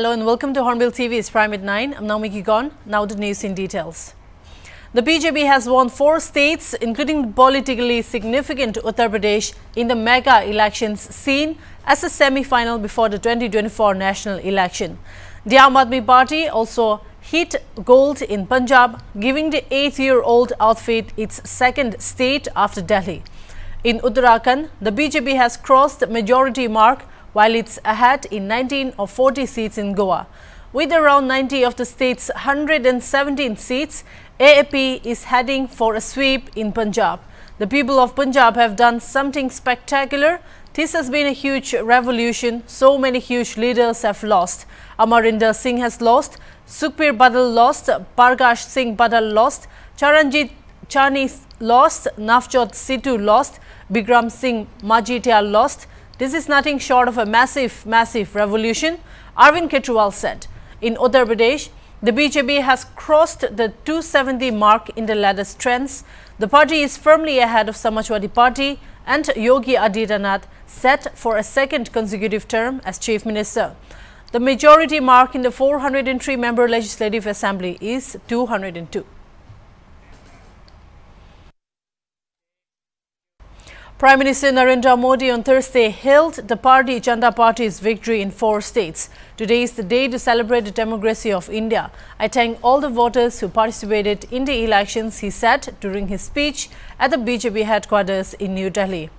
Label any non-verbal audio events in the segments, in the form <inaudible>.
Hello and welcome to Hornbill TV. It's Prime at 9. I'm Naomi Gigon. Now the news in details. The BJP has won four states, including politically significant Uttar Pradesh, in the mega elections seen as a semi-final before the 2024 national election. The Aam Aadmi Party also hit gold in Punjab, giving the eight-year-old outfit its second state after Delhi. In Uttarakhand, the BJP has crossed the majority mark while it's ahead in 19 of 40 seats in Goa. With around 90 of the state's 117 seats, AAP is heading for a sweep in Punjab. The people of Punjab have done something spectacular. This has been a huge revolution. So many huge leaders have lost. Amarinder Singh has lost, Sukhbir Badal lost, Parkash Singh Badal lost, Charanjit Channi lost, Navjot Sidhu lost, Bikram Singh Majithia lost, this is nothing short of a massive, massive revolution, Arvind Kejriwal said. In Uttar Pradesh, the BJP has crossed the 270 mark in the latest trends. The party is firmly ahead of Samajwadi Party and Yogi Adityanath set for a second consecutive term as Chief Minister. The majority mark in the 403-member Legislative Assembly is 202. Prime Minister Narendra Modi on Thursday hailed the party Janata Party's victory in four states. Today is the day to celebrate the democracy of India. I thank all the voters who participated in the elections, he said during his speech at the BJP headquarters in New Delhi.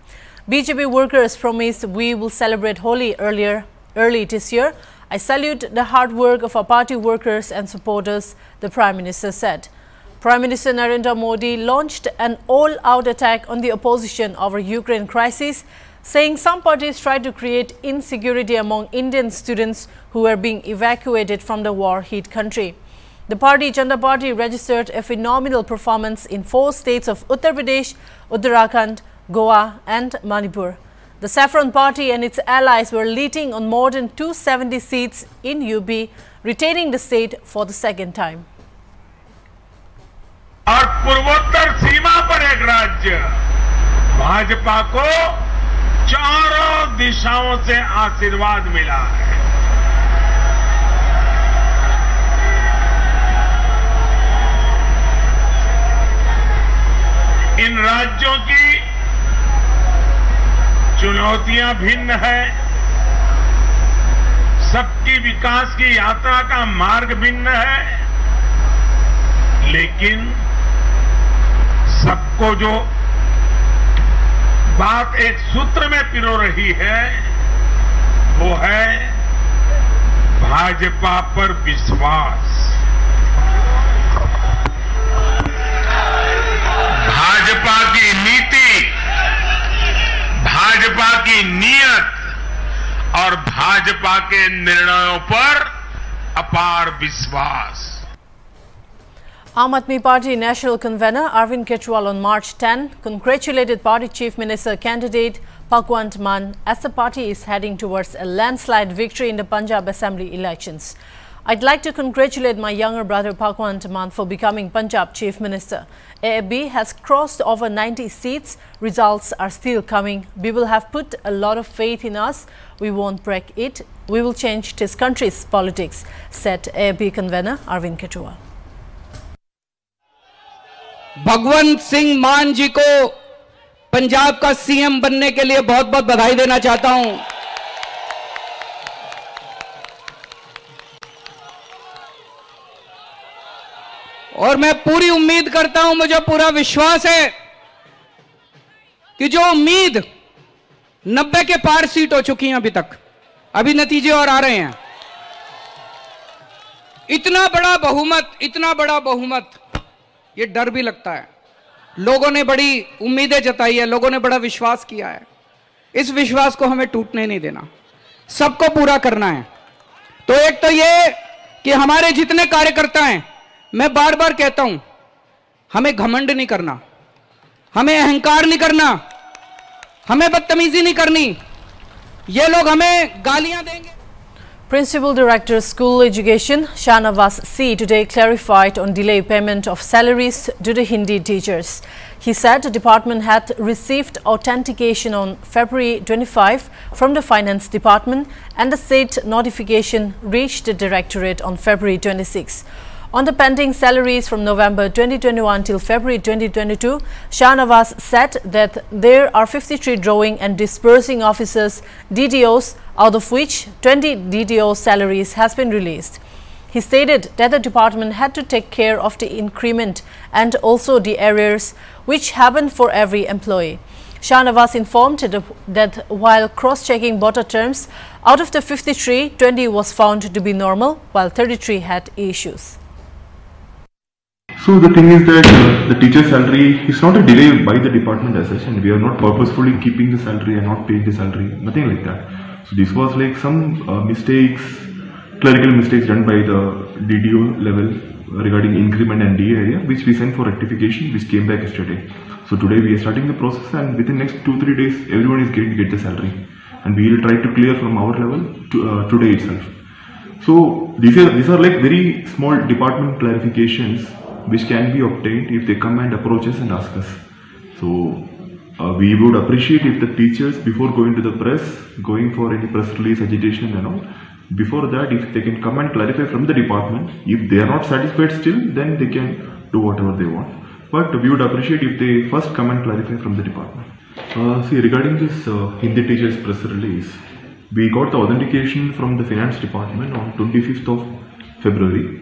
BJP workers promised we will celebrate Holi earlier early this year. I salute the hard work of our party workers and supporters, the Prime Minister said. Prime Minister Narendra Modi launched an all-out attack on the opposition over Ukraine crisis, saying some parties tried to create insecurity among Indian students who were being evacuated from the war-hit country. The party Janata Party registered a phenomenal performance in four states of Uttar Pradesh, Uttarakhand, Goa and Manipur. The Saffron Party and its allies were leading on more than 270 seats in UP, retaining the state for the second time. और पूर्वोत्तर सीमा पर एक राज्य। भाजपा को चारों दिशाओं से आशीर्वाद मिला है। इन राज्यों की चुनौतियाँ भिन्न है। सबकी विकास की यात्रा का मार्ग भिन्न है। लेकिन सबको जो बात एक सूत्र में पिरो रही है, वो है भाजपा पर विश्वास। भाजपा की नीति, भाजपा की नीयत और भाजपा के निर्णयों पर अपार विश्वास। Aam Aadmi Party National Convener Arvind Kejriwal on March 10 congratulated party Chief Minister candidate Bhagwant Mann as the party is heading towards a landslide victory in the Punjab Assembly elections. I'd like to congratulate my younger brother Bhagwant Mann for becoming Punjab Chief Minister. AAP has crossed over 90 seats. Results are still coming. People have put a lot of faith in us. We won't break it. We will change this country's politics, said AAP convener Arvind Kejriwal. Bhagwant Singh मान जी को पंजाब का CM बनने के लिए बहुत बहुत बधाई देना चाहता हूँ। और मैं पूरी उम्मीद करता हूँ, मुझे पूरा विश्वास है कि जो उम्मीद 90 के पार सीट हो चुकी है अभी तक, अभी नतीजे और आ रहे हैं। इतना बड़ा बहुमत, इतना बड़ा बहुमत ये डर भी लगता है। लोगों ने बड़ी उम्मीदें जताई है, लोगों ने बड़ा विश्वास किया है। इस विश्वास को हमें टूटने नहीं देना। सबको पूरा करना है। तो एक तो ये कि हमारे जितने कार्यकर्ता हैं, मैं बार बार कहता हूँ, हमें घमंड नहीं करना, हमें अहंकार नहीं करना, हमें बदतमीजी नहीं करनी। ये लोग हमें गालियाँ देंगे। Principal Director of School Education Shanavas C today clarified on delay payment of salaries to the Hindi teachers. He said the department had received authentication on February 25 from the Finance Department and the state notification reached the Directorate on February 26. On the pending salaries from November 2021 till February 2022, Shanavas said that there are 53 drawing and disbursing officers DDOs, out of which 20 DDO salaries has been released. He stated that the department had to take care of the increment and also the arrears which happen for every employee. Shanavas informed that while cross-checking both terms, out of the 53, 20 was found to be normal, while 33 had issues. So the thing is that uh, the teacher salary is not a delay by the department as such and we are not purposefully keeping the salary and not paying the salary, nothing like that. So this was like some uh, mistakes, clerical mistakes done by the DDO level regarding increment and DA arrear which we sent for rectification which came back yesterday. So today we are starting the process and within next 2-3 days everyone is going to get the salary and we will try to clear from our level to, uh, today itself. So these are, these are like very small department clarifications which can be obtained if they come and approach us and ask us. So uh, we would appreciate if the teachers before going to the press, going for any press release, agitation and all, before that if they can come and clarify from the department, if they are not satisfied still, then they can do whatever they want. But we would appreciate if they first come and clarify from the department. Uh, see, regarding this uh, Hindi teachers press release, we got the authentication from the finance department on 25th of February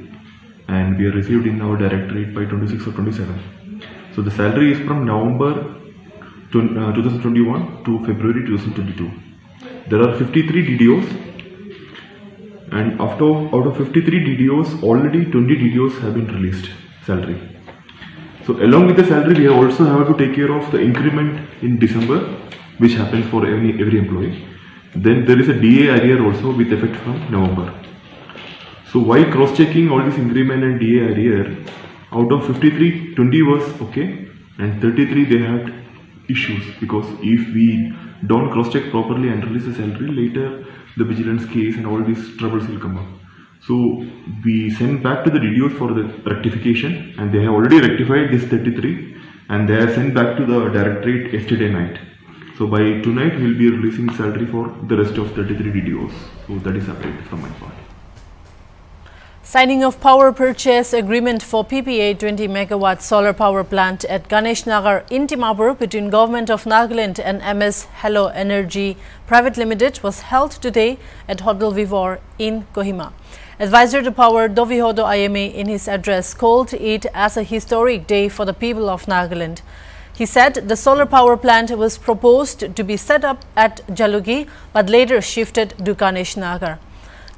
and we are received in our directorate by 26 or 27. So the salary is from November 2021 uh, to February 2022. There are 53 DDOs and after out of 53 DDOs already 20 DDOs have been released salary. So along with the salary we also have to take care of the increment in December which happens for every, every employee. Then there is a DA arrear also with effect from November. So while cross-checking all this increment and DA arrear, out of 53, 20 was okay and 33 they had issues because if we don't cross-check properly and release the salary, later the vigilance case and all these troubles will come up. So we send back to the DDOs for the rectification and they have already rectified this 33 and they are sent back to the directorate yesterday night. So by tonight we will be releasing salary for the rest of 33 DDOs. So that is update from my part. Signing of power purchase agreement for PPA 20 megawatt solar power plant at Ganesh Nagar in Dimapur between Government of Nagaland and MS Hello Energy Private Limited was held today at Hotel Vivor in Kohima. Advisor to Power Tovihoto Ayemi in his address called it as a historic day for the people of Nagaland. He said the solar power plant was proposed to be set up at Jalukie but later shifted to Ganesh Nagar.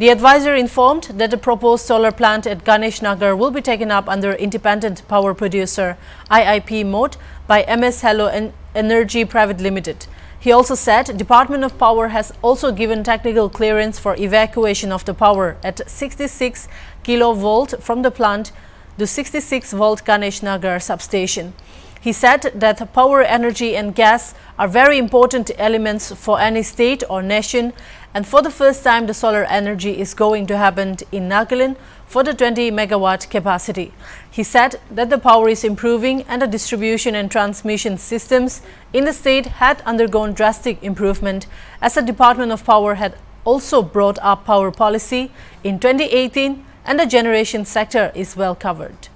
The advisor informed that the proposed solar plant at Ganesh Nagar will be taken up under independent power producer IPP mode by MS Hello en Energy Private Limited. He also said Department of Power has also given technical clearance for evacuation of the power at 66 kilovolt from the plant to 66 volt Ganesh Nagar substation. He said that power, energy and gas are very important elements for any state or nation and for the first time the solar energy is going to happen in Nagaland for the 20 megawatt capacity. He said that the power is improving and the distribution and transmission systems in the state had undergone drastic improvement as the Department of Power had also brought up power policy in 2018 and the generation sector is well covered.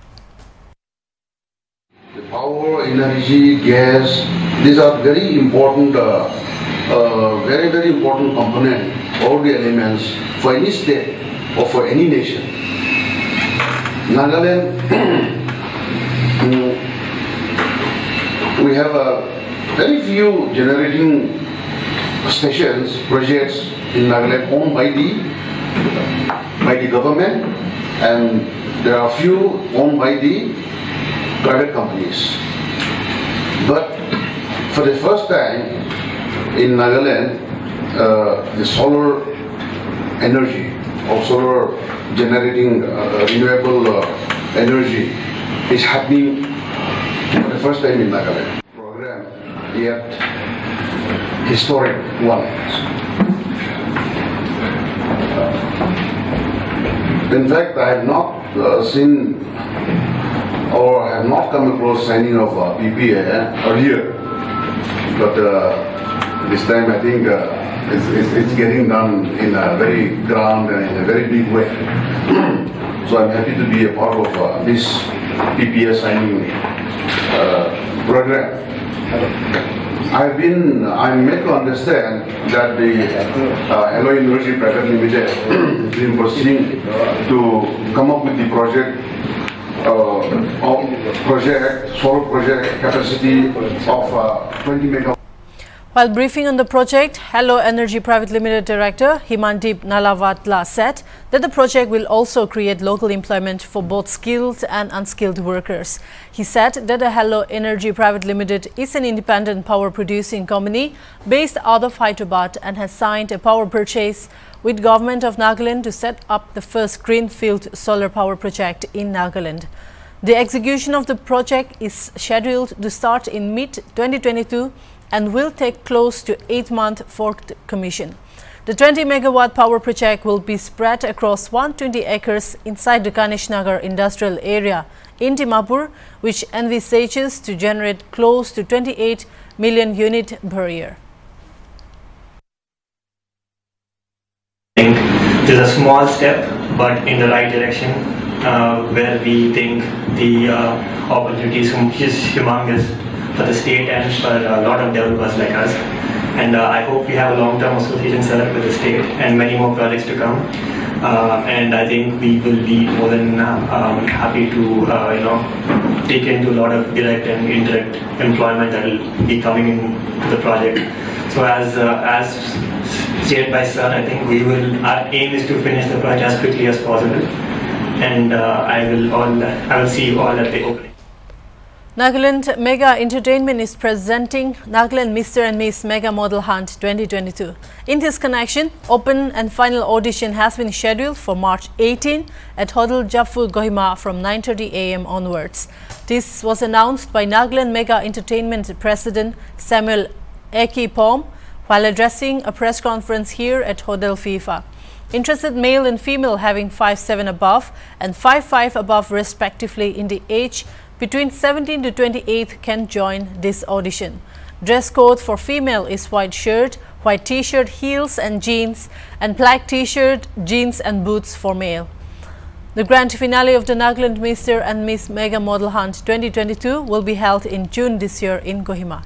The power, energy, gas, these are very important, uh, uh, very, very important component, all the elements for any state or for any nation. Nagaland, <clears throat> we have a very few generating stations, projects in Nagaland owned by the, by the government and there are few owned by the private companies. But for the first time in Nagaland, uh, the solar energy or solar generating uh, renewable uh, energy is happening for the first time in Nagaland. Program yet historic one. In fact, I have not uh, seen or have not come across signing of uh, PPA earlier. But uh, this time I think uh, it's, it's, it's getting done in a very grand and in a very big way. <clears throat> so I'm happy to be a part of uh, this PPA signing uh, program. I've been, I'm made to understand that the uh, University Private Limited <clears throat> been proceeding to come up with the project uh, project, solar project capacity of uh, 20 megawatt. While briefing on the project, Hello Energy Private Limited Director Himandip Nalavatla said that the project will also create local employment for both skilled and unskilled workers. He said that the Hello Energy Private Limited is an independent power producing company based out of Hyderabad and has signed a power purchase with Government of Nagaland to set up the first greenfield solar power project in Nagaland. The execution of the project is scheduled to start in mid-2022 and will take close to 8 months for commission. The 20 megawatt power project will be spread across 120 acres inside the Ganesh Nagar industrial area in Dimapur, which envisages to generate close to 28 million unit per year. This is a small step, but in the right direction, uh, where we think the uh, opportunities is humongous for the state and for a lot of developers like us. And uh, I hope we have a long-term association set up with the state and many more projects to come. Uh, and I think we will be more than uh, um, happy to, uh, you know, take into a lot of direct and indirect employment that will be coming into the project. So as as stated by Sir, I think we will. Our aim is to finish the project as quickly as possible, and uh, I will all I will see you all at the opening. Nagaland Mega Entertainment is presenting Nagaland Mr. and Miss Mega Model Hunt 2022. In this connection, open and final audition has been scheduled for March 18 at Hotel Japfu Kohima from 9.30 am onwards. This was announced by Nagaland Mega Entertainment President Samuel Eki Pom while addressing a press conference here at Hotel FIFA. Interested male and female having 5'7 above and 5'5 above respectively in the age between 17 to 28 can join this audition. Dress code for female is white shirt, white t-shirt, heels and jeans and black t-shirt, jeans and boots for male. The grand finale of the Nagaland Mr. and Miss Mega Model Hunt 2022 will be held in June this year in Kohima.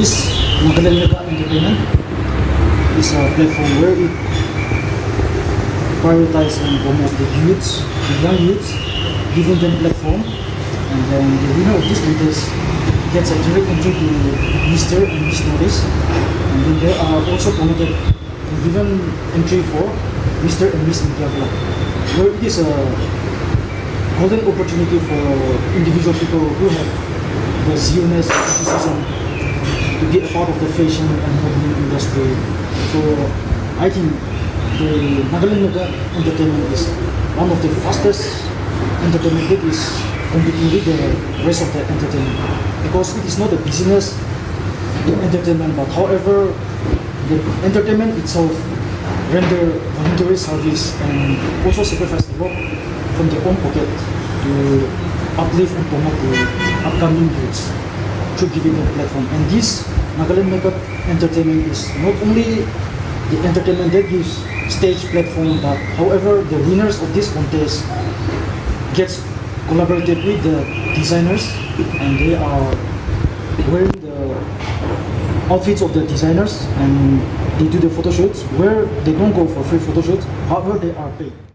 This Nagaland Mega Entertainment is a platform where it prioritizes and promotes the youths, the young youths, giving them platform, and then the winner of this contest gets a direct entry to Mr. and Miss Notice, and then there are also promoted and given entry for Mr. and Miss India Club, where it is a golden opportunity for individual people who have the zealness, enthusiasm to get part of the fashion and modeling industry. So I think the Nagaland Mega Entertainment is one of the fastest entertainment that is competing with the rest of the entertainment because it is not a business the entertainment but however the entertainment itself render voluntary service and also sacrifice the work from their own pocket to uplift and promote the upcoming youths through giving a platform. And this Nagaland Mega Entertainment is not only the entertainment that gives stage platform, but however the winners of this contest gets collaborated with the designers and they are wearing the outfits of the designers and they do the photo shoots where they don't go for free photo shoots, however they are paid.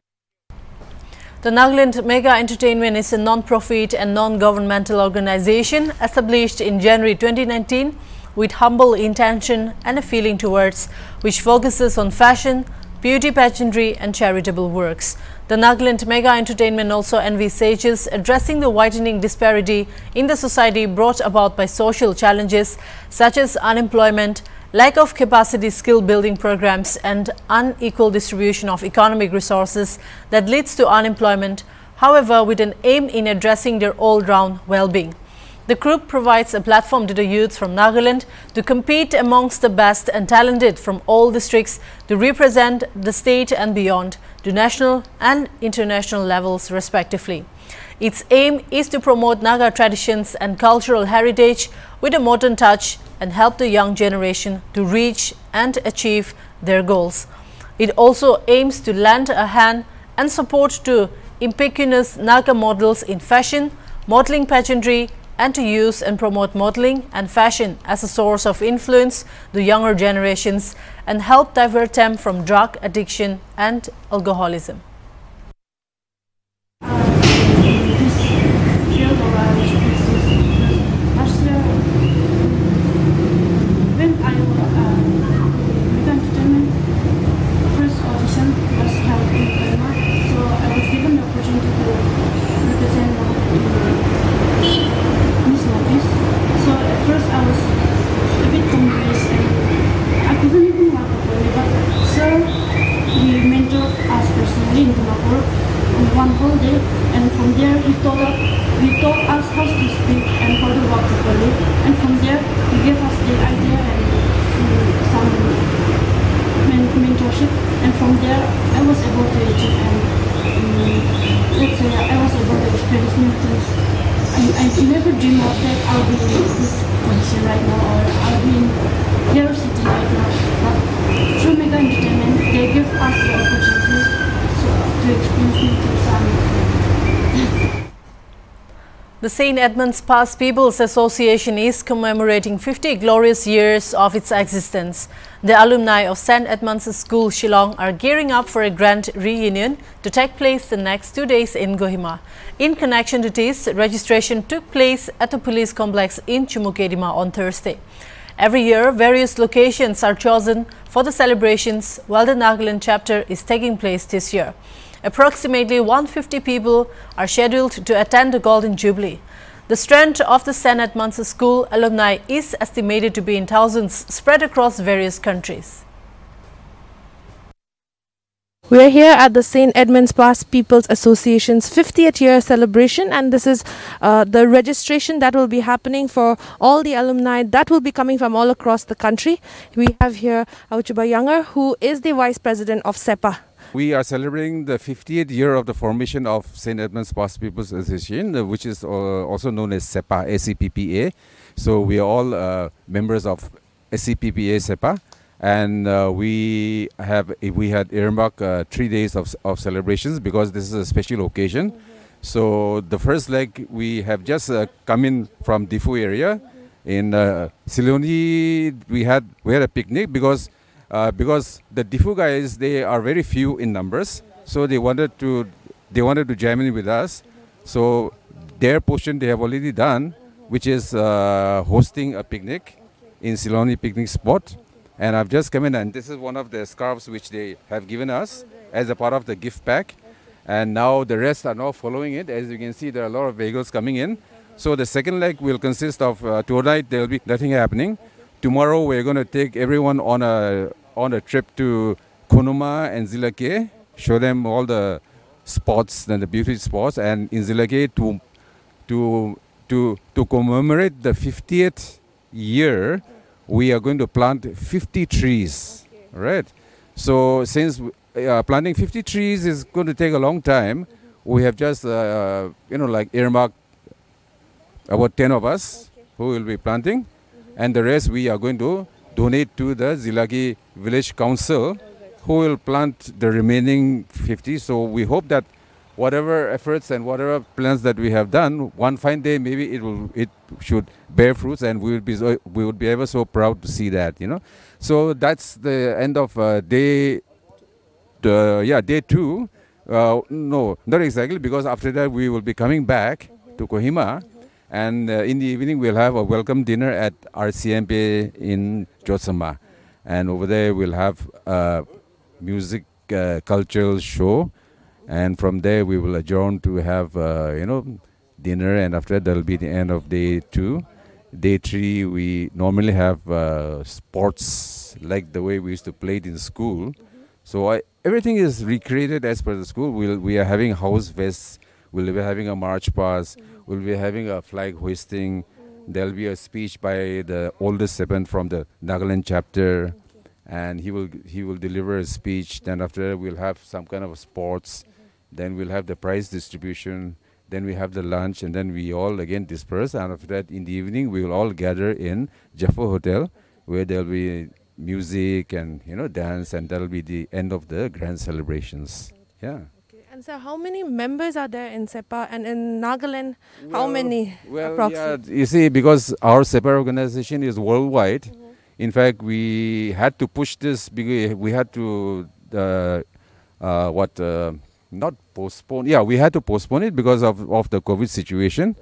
The Nagaland Mega Entertainment is a non-profit and non-governmental organization established in January 2019 with humble intention and a feeling towards which focuses on fashion, beauty pageantry and charitable works. The Nagaland Mega Entertainment also envisages addressing the widening disparity in the society brought about by social challenges such as unemployment, lack of capacity skill building programs and unequal distribution of economic resources that leads to unemployment, however with an aim in addressing their all-round well-being. The group provides a platform to the youths from Nagaland to compete amongst the best and talented from all districts to represent the state and beyond to national and international levels respectively. Its aim is to promote Naga traditions and cultural heritage with a modern touch and help the young generation to reach and achieve their goals. It also aims to lend a hand and support to impecunious Naga models in fashion, modeling pageantry, and to use and promote modeling and fashion as a source of influence to younger generations and help divert them from drug addiction and alcoholism. this field of our business because last year when I uh, began entertainment, first audition was held in Burma, so I was given the opportunity to represent uh, Miss Northeast. So at first I was a bit confused and I couldn't even walk properly, but sir, he mentored us personally in Dimapur on one whole day, and from there he taught us, he taught us how to speak and how to walk properly, and from there he gave us the idea and mm, some men- mentorship, and from there I was able to achieve and mm, let's say I was I, I never dreamed of that I'll be in this position right now or I'll be in city right now. But through Mega Entertainment, they give us the opportunity so, to experience new The St. Edmunds Past Pupils' Association is commemorating 50 glorious years of its existence. The alumni of St. Edmunds School Shillong are gearing up for a grand reunion to take place the next two days in Kohima. In connection to this, registration took place at the police complex in Chumukedima on Thursday. Every year, various locations are chosen for the celebrations, while the Nagaland chapter is taking place this year. Approximately 150 people are scheduled to attend the Golden Jubilee. The strength of the St. Edmunds School alumni is estimated to be in thousands spread across various countries. We are here at the St. Edmunds Past Pupils' Association's 50th year celebration, and this is uh, the registration that will be happening for all the alumni that will be coming from all across the country. We have here Auchuba Younger, who is the Vice President of SEPA. We are celebrating the 50th year of the formation of St. Edmunds Past Pupils' Association, uh, which is uh, also known as SEPA. So we are all uh, members of SEPPA, SEPA. And uh, we have we had earmarked uh, three days of, of celebrations because this is a special occasion. So the first leg we have just uh, come in from Diphu area. In uh, Siloni, we had we had a picnic because uh, because the Diphu guys they are very few in numbers, so they wanted to they wanted to jam in with us. So their portion they have already done, which is uh, hosting a picnic in Siloni picnic spot. And I've just come in, and this is one of the scarves which they have given us as a part of the gift pack. And now the rest are now following it. As you can see, there are a lot of vehicles coming in. So the second leg will consist of uh, tonight there will be nothing happening. Tomorrow we're going to take everyone on a on a trip to Khonoma and Dzuleke, show them all the spots and the beauty spots, and in Dzuleke to to to to commemorate the 50th year, we are going to plant 50 trees. Right. So since uh, planting 50 trees is going to take a long time, we have just uh, you know like earmarked about 10 of us who will be planting, and the rest we are going to donate to the Dzuleke Village Council, who will plant the remaining 50. So we hope that whatever efforts and whatever plans that we have done, one fine day maybe it will it should bear fruits, and we will be so, we would be ever so proud to see that. You know, so that's the end of uh, day. The yeah day two. Uh, no, not exactly because after that we will be coming back to Kohima. And uh, in the evening, we'll have a welcome dinner at RCEMPA in Jotsoma. And over there, we'll have a music uh, cultural show. And from there, we will adjourn to have, uh, you know, dinner. And after that, that'll be the end of day two. Day three, we normally have uh, sports like the way we used to play it in school. So I, everything is recreated as per the school. We'll, we are having house fests. We'll be having a march pass. We'll be having a flag hoisting There'll be a speech by the oldest Sepan from the Nagaland chapter, and he will he will deliver a speech. Then after that, we'll have some kind of sports. Then we'll have the prize distribution. Then we have the lunch, and then we all again disperse. And after that, in the evening, we will all gather in Japfu Hotel, where there'll be music and you know dance, and that'll be the end of the grand celebrations. Yeah. And so, how many members are there in SEPA and in Nagaland? how many Well, yeah, you see, because our SEPA organization is worldwide, in fact, we had to push this we had to, uh, uh, what, uh, not postpone, yeah, we had to postpone it because of, of the COVID situation.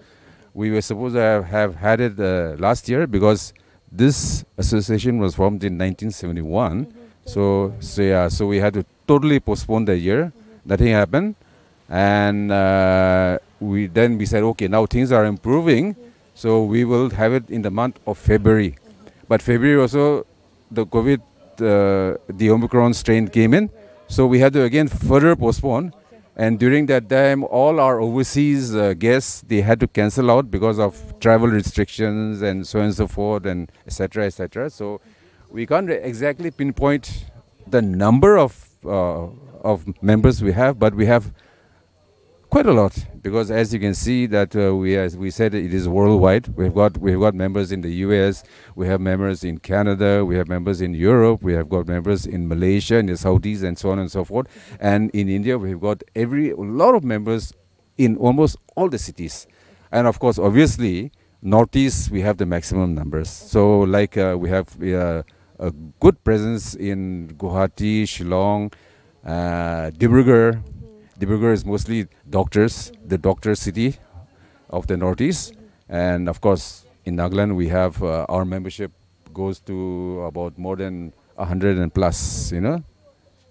We were supposed to have, have had it uh, last year because this association was formed in 1971. So, so, yeah, so we had to totally postpone the year. Nothing happened. And uh, we then we said okay now things are improving. So we will have it in the month of february. But february also the covid uh, the omicron strain came in. So we had to again further postpone. And during that time all our overseas uh, guests they had to cancel out because of travel restrictions and so on and so forth and etc etc so we can't exactly pinpoint the number of uh, of members we have but we have quite a lot. Because as you can see that uh, we as we said it is worldwide. We've got we've got members in the US we have members in Canada we have members in Europe we have got members in Malaysia in the Saudis and so on and so forth. And in India we've got every a lot of members in almost all the cities. And of course obviously northeast we have the maximum numbers. So like uh, we have uh, a good presence in Guwahati Shillong uh, Dibrugarh Dibrugarh is mostly doctors, the doctor city of the northeast, and of course in Nagaland we have uh, our membership goes to about more than a hundred and plus, you know.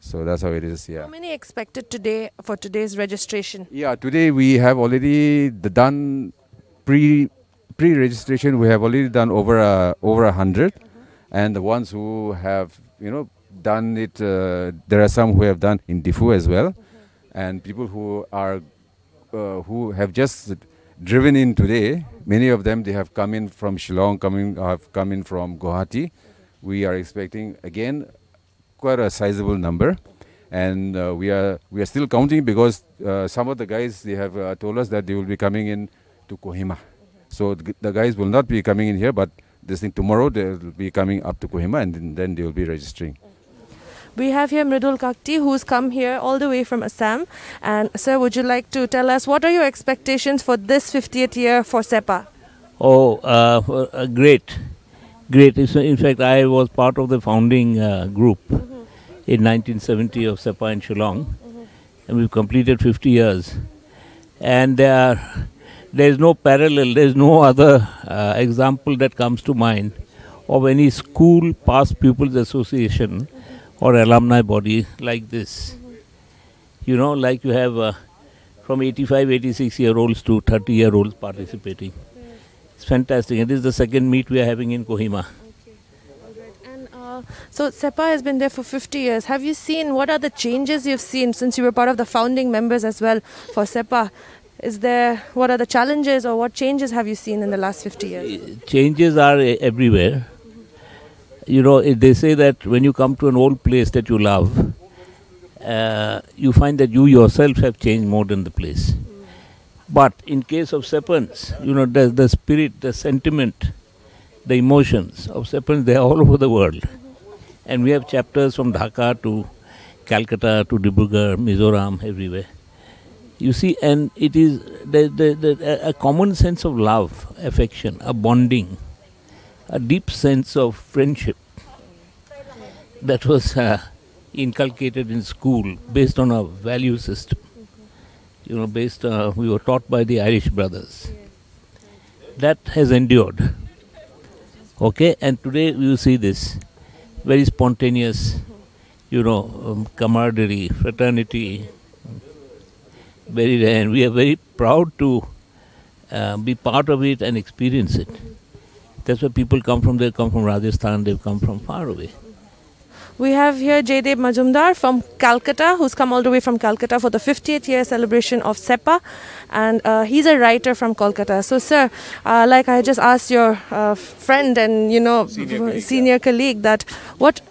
So that's how it is. Yeah. How many expected today for today's registration? Yeah. Today we have already the done pre pre registration. We have already done over a over a 100 and the ones who have you know done it. Uh, there are some who have done in Diphu as well. And people who are uh, who have just driven in today many of them they have come in from Shillong coming have come in from Guwahati. We are expecting again quite a sizable number. And uh, we are we are still counting because uh, some of the guys they have uh, told us that they will be coming in to Kohima. So the, the guys will not be coming in here but this thing tomorrow they will be coming up to Kohima and then- then they will be registering We have here Mridul Kakti, who's come here all the way from Assam. And sir, would you like to tell us what are your expectations for this 50th year for SEPA? Oh, uh, uh, great, great. In fact, I was part of the founding uh, group in 1970 of SEPA in Shillong, and we've completed 50 years. And uh, there is no parallel, there is no other uh, example that comes to mind of any school past pupils association or alumni body like this. You know, like you have uh, from 85, 86 year olds to 30 year olds participating. It's fantastic. This is the second meet we are having in Kohima. And uh, so SEPA has been there for 50 years. Have you seen what are the changes you've seen since you were part of the founding members as well for SEPA? Is there what are the challenges or what changes have you seen in the last 50 years? Changes are e- everywhere. You know, it- they say that when you come to an old place that you love, uh, you find that you yourself have changed more than the place. But in case of Sepans, you know, the, the spirit, the sentiment, the emotions of Sepans, they are all over the world. And we have chapters from Dhaka to Calcutta to Dibrugarh, Mizoram, everywhere. You see, and it is the, the, the, a common sense of love, affection, a bonding, a deep sense of friendship that was uh, inculcated in school based on a value system. You know, based uh, we were taught by the Irish brothers. That has endured. Okay, and today you see this very spontaneous, you know, um, camaraderie, fraternity, very and we are very proud to uh, be part of it and experience it. That's why people come from. They come from Rajasthan. They've come from far away. We have here Jaydev Majumdar from Calcutta, who's come all the way from Calcutta for the 50th year celebration of SEPA, and uh, he's a writer from Kolkata. So, sir, uh, like I just asked your uh, friend and you know senior, senior colleague, that what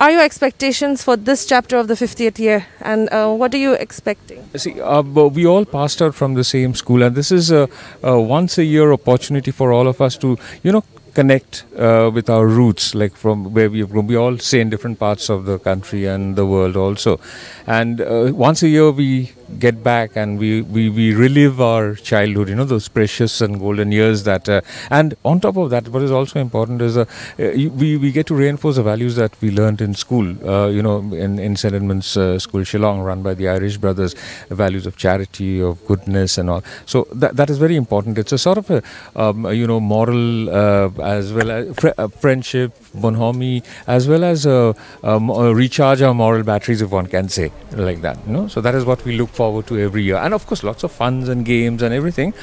are your expectations for this chapter of the 50th year, and uh, what are you expecting? See, uh, we all passed out from the same school, and this is a, a once a year opportunity for all of us to, you know, connect uh, with our roots, like from where we have grown. We all stay in different parts of the country and the world also. And uh, once a year we get back and we, we, we relive our childhood, you know, those precious and golden years that, uh, and on top of that, what is also important is uh, we, we get to reinforce the values that we learned in school, uh, you know, in, in St. Edmund's uh, School, Shillong, run by the Irish brothers, the values of charity, of goodness and all. So that, that is very important. It's a sort of a, um, you know, moral uh, as well as fr- uh, friendship, bonhomie, as well as um, recharge our moral batteries, if one can say like that, you know. So that is what we look forward to every year. And of course, lots of funs and games and everything,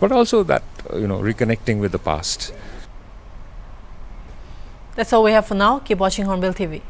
but also that, uh, you know, reconnecting with the past. That's all we have for now. Keep watching Hornbill TV.